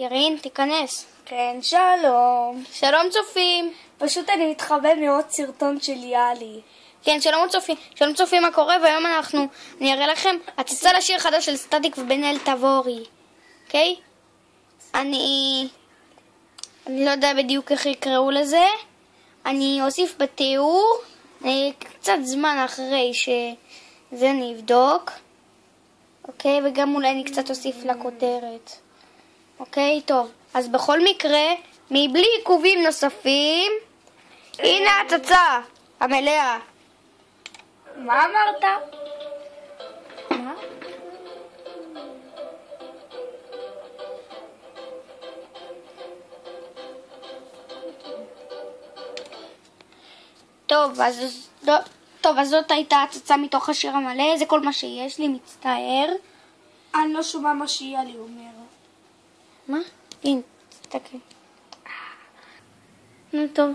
ירין, תיכנס. כן, שלום. שלום צופים. פשוט אני מתחבא לראות סרטון של יאלי. כן, שלום צופים. שלום צופים, מה קורה? והיום אנחנו, אני אראה לכם הצצה לשיר חדש של סטטיק ובן אל תבורי. אוקיי? אני... אני לא יודע בדיוק איך יקראו לזה. אני אוסיף בתיאור, אה, קצת זמן אחרי שזה אני אבדוק. אוקיי? וגם אולי אני קצת אוסיף לכותרת. אוקיי? טוב. אז בכל מקרה, מבלי עיכובים נוספים, הנה הצצה המלאה. מה אמרת? מה? טוב, אז, טוב, אז זאת הייתה הצצה מתוך השיר המלא, זה כל מה שיש לי, מצטער. אני לא שומע מה שיאלי אומר. מה? הנה, תסתכל. נו טוב.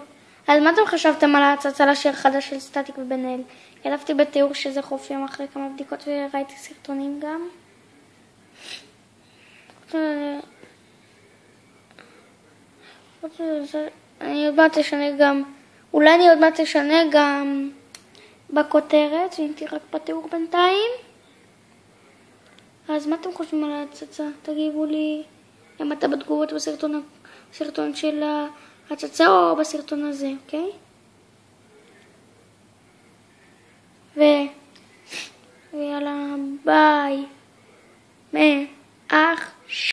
אז מה אתם חשבתם על ההצצה לשיר חדש של סטטיק ובן אל? העלבתי בתיאור שזה חוף ים אחרי כמה בדיקות וראיתי סרטונים גם. אני עוד מעט אשנה גם, אולי אני עוד מעט אשנה גם בכותרת, תהיה רק בתיאור בינתיים. אז מה אתם חושבים על ההצצה? תגיבו לי למטה בתגובות בסרטון בסרטון של ההצצה או בסרטון הזה, אוקיי? ו... ויאללה, ביי. מעכשיו.